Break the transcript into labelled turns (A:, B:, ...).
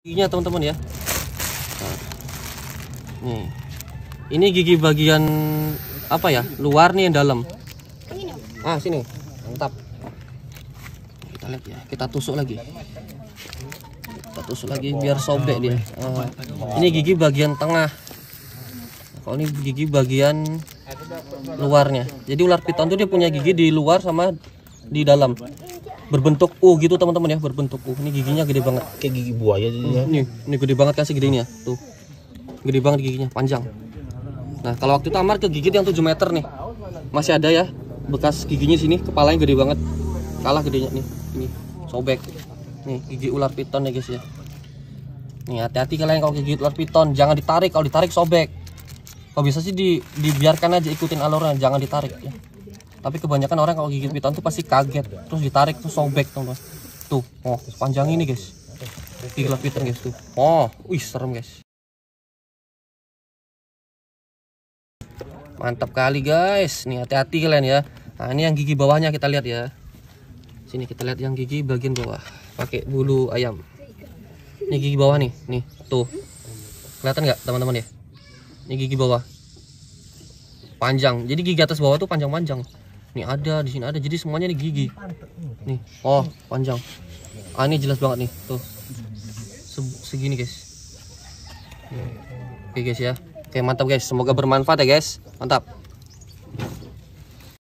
A: giginya teman-teman ya. Nih. Ini gigi bagian apa ya luar nih yang dalam. Ah sini. Mantap. Kita lihat ya kita tusuk lagi. Kita tusuk lagi biar sobek dia. Ah, ini gigi bagian tengah. Kalau ini gigi bagian luarnya. Jadi ular piton tuh dia punya gigi di luar sama di dalam berbentuk U gitu teman-teman ya berbentuk U ini giginya gede banget
B: Kayak gigi buaya ya.
A: Nih, ini gede banget kasih gedenya. Tuh. Gede banget giginya, panjang. Nah, kalau waktu itu Amar kegigit yang 7 meter nih. Masih ada ya bekas giginya sini, kepalanya gede banget. Kalah gedenya nih. Ini sobek. Nih, gigi ular piton ya guys ya. Nih, hati-hati kalian kalau gigit ular piton, jangan ditarik. Kalau ditarik sobek. Kalau bisa sih di, dibiarkan aja ikutin alurnya, jangan ditarik ya. Tapi kebanyakan orang kalau gigit piton tuh pasti kaget, terus ditarik tuh sobek teman-teman. Tuh, oh, panjang ini guys. Gigi ular piton guys tuh. Oh, wih serem guys. Mantap kali guys. Nih hati-hati kalian ya. Nah, ini yang gigi bawahnya kita lihat ya. Sini kita lihat yang gigi bagian bawah. Pakai bulu ayam. Ini gigi bawah nih, nih tuh. Kelihatan nggak teman-teman ya? Ini gigi bawah. Panjang. Jadi gigi atas bawah tuh panjang-panjang. Nih ada di sini ada. Jadi semuanya nih gigi. Nih, oh panjang. Ah ini jelas banget nih, tuh. Se- segini guys. Oke guys ya. Oke mantap guys. Semoga bermanfaat ya guys. Mantap.